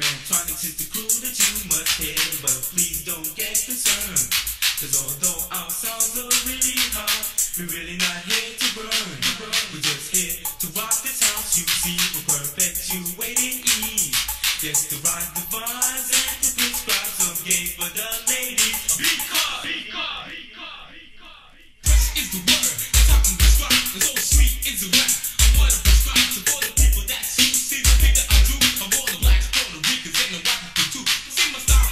Man, trying to is the crew that you must hear, but please don't get concerned. Cause although our songs are really hard, we're really not here to burn. We're just here to rock this house you see.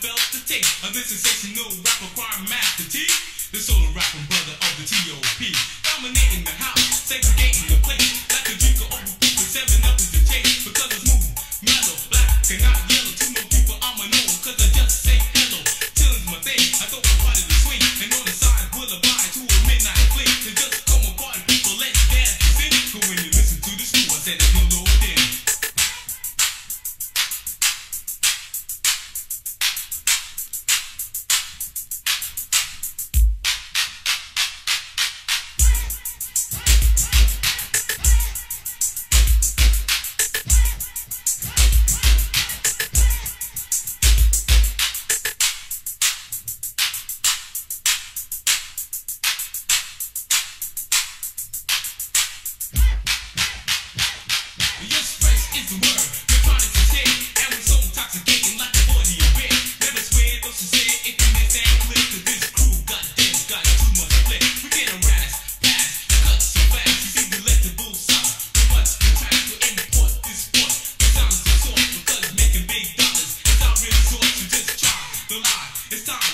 felt the taste of this sensational rap requirement.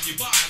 your body.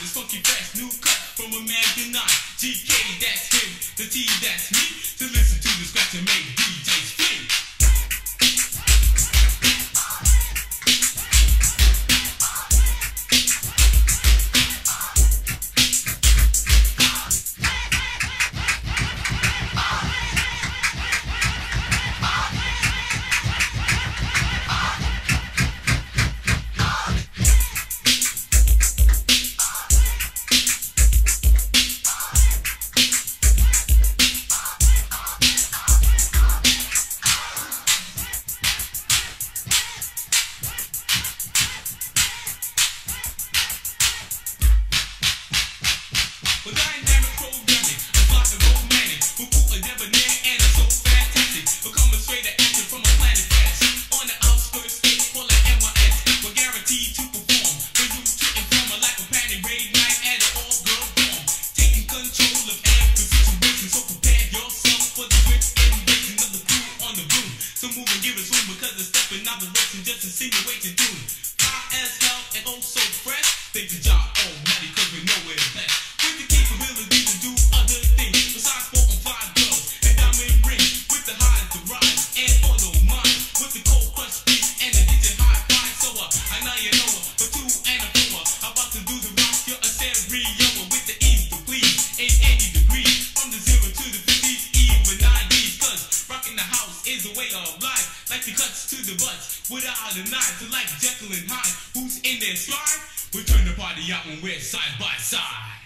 Some moving giving room because they're stepping out the ropes and just insinuating doom. High as hell and oh so fresh. Think the job almighty cause we know we're best. With the capability. like the cuts to the butts, without a knife, so like Jekyll and Hyde, who's in their stride? We turn the party out when we're side by side.